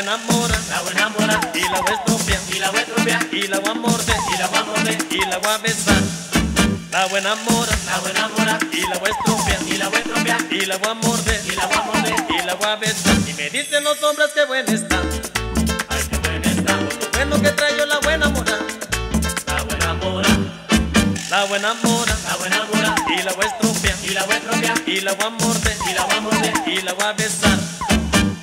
La buena mora, la buena mora, y la voy a estropear, y la voy a estropear, y la voy a morder, y la voy a morder, y la voy a besar. La buena mora, la buena mora, y la voy a estropear, y la voy a estropear, y la voy a morder, y la voy a morder, y la voy a besar. Y me dicen los hombres que buena está, ay qué buena está, bueno que traigo la buena mora, la buena mora, la buena mora, la buena mora, y la voy a estropear, y la voy a estropear, y la voy a morder, y la voy a morder, y la voy a besar.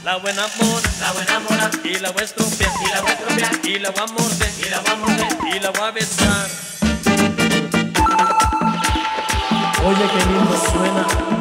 La buena mora, la buena mora, y la voy a estropear, y la voy a estropear, y la voy a y la voy a morder, y la voy a besar. Oye, qué lindo suena.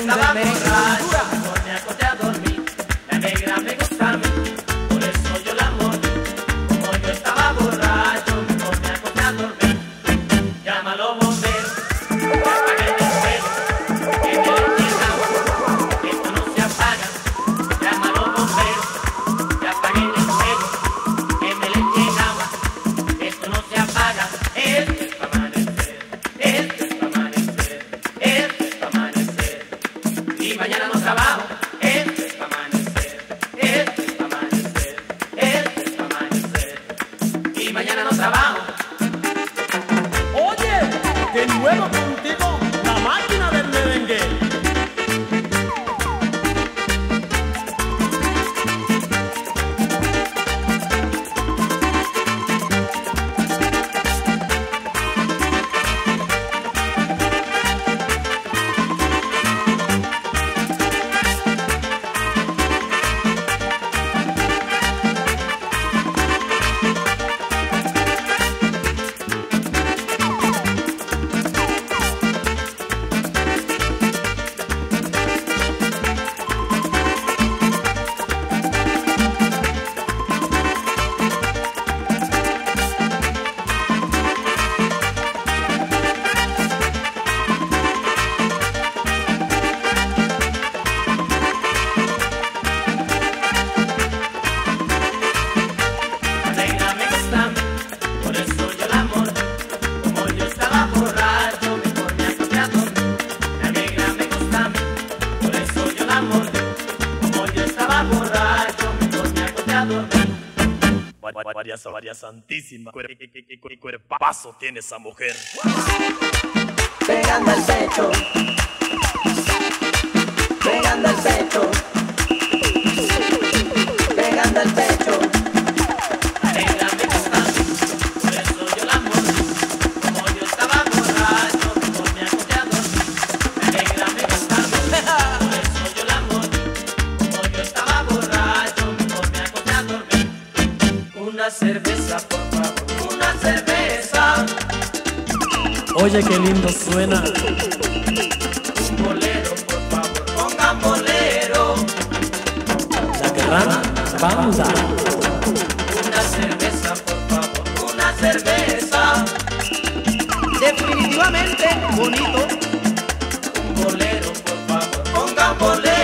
Como yo Oye, de nuevo María, María Santísima, qué- cuerpazo tiene esa mujer. pegando el pecho, pegando el pecho, Una cerveza, por favor, una cerveza. Oye, qué lindo suena. Un bolero, por favor, pongan bolero. La gran banda. Una cerveza, por favor, una cerveza. definitivamente bonito. Un bolero, por favor, pongan bolero.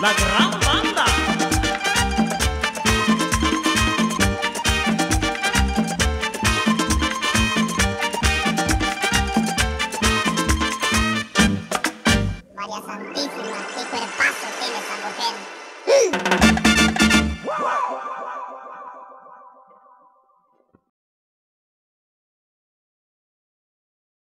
La gran banda. María Santísima, qué cuerpazo tiene esa mujer.